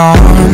We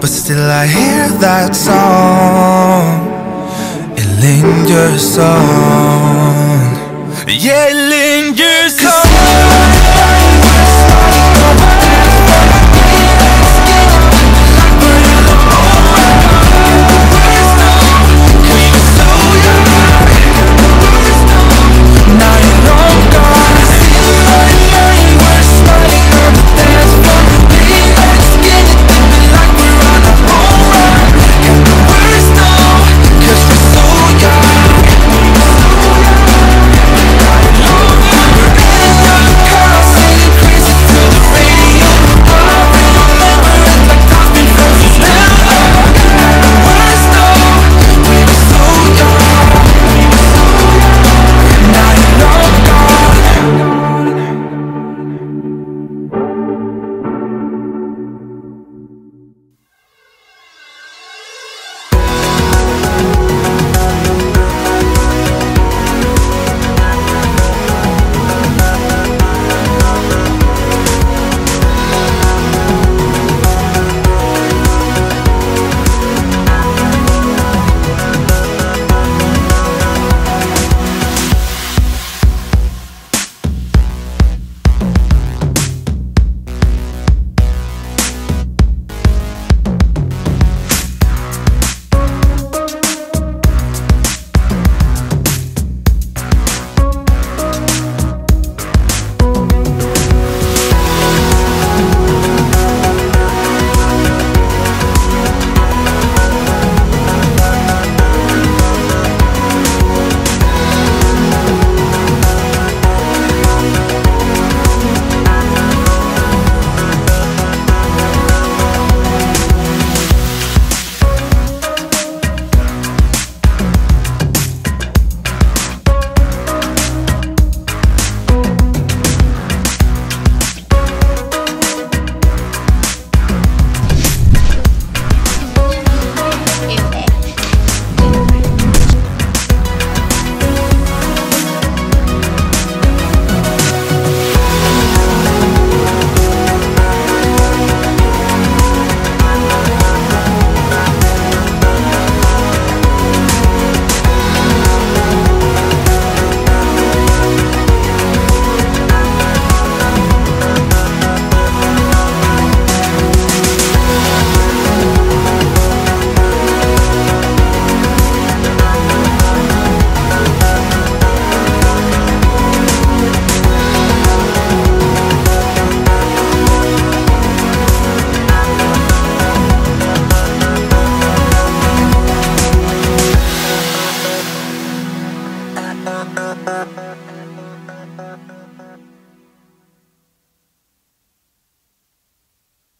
But still I hear that song. It lingers on. Yeah, it lingers